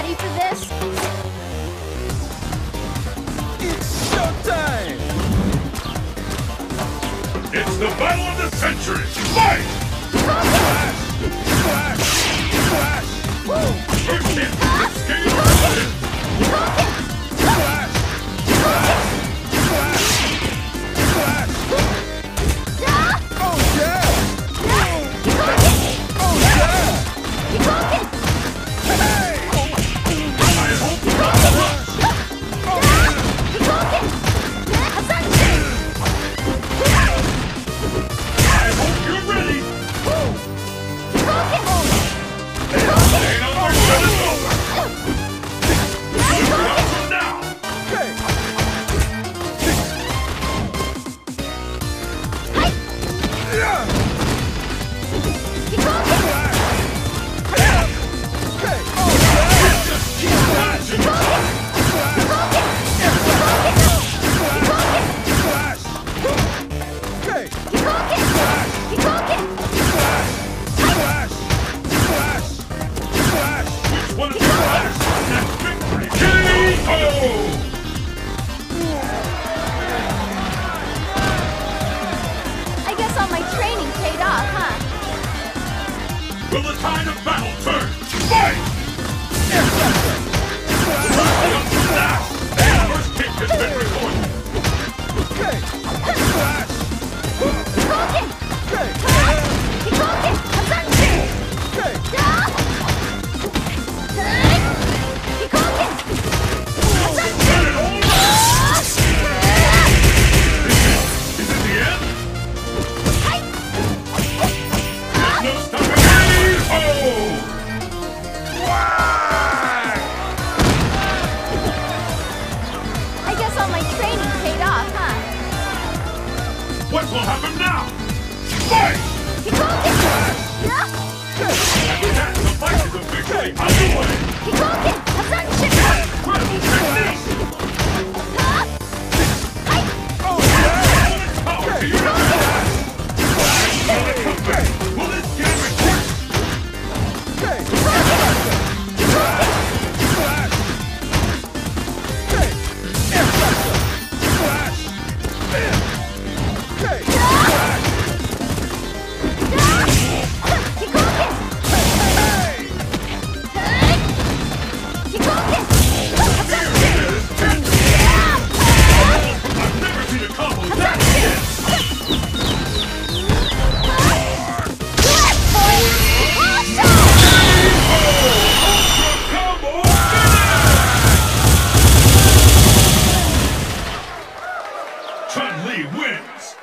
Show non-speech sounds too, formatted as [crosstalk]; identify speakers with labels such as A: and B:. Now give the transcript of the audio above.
A: ready for this?
B: It's showtime!
C: It's the battle of the century! Fight! [laughs] Clash! Clash! Clash!
A: Whoa! guess all my training paid off, huh?
C: Will the tide of battle turn? Fight! What will happen now? Fight! That's the fight is officially underway! He wins.